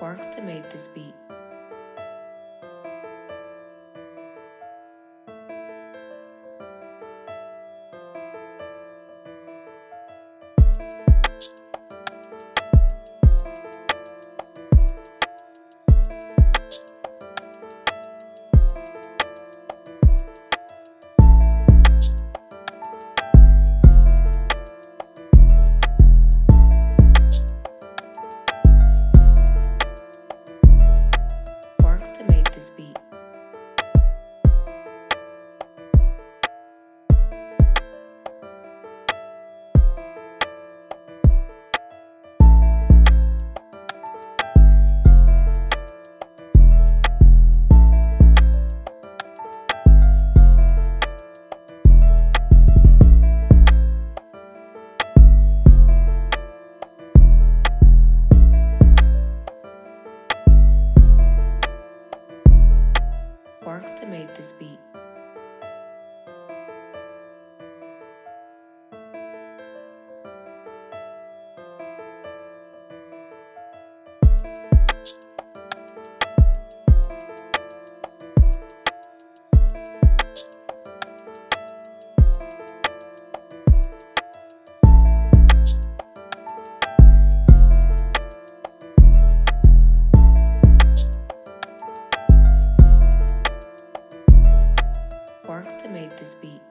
Barkston made this beat. This beat. Barkston made this beat. Barkston made this beat.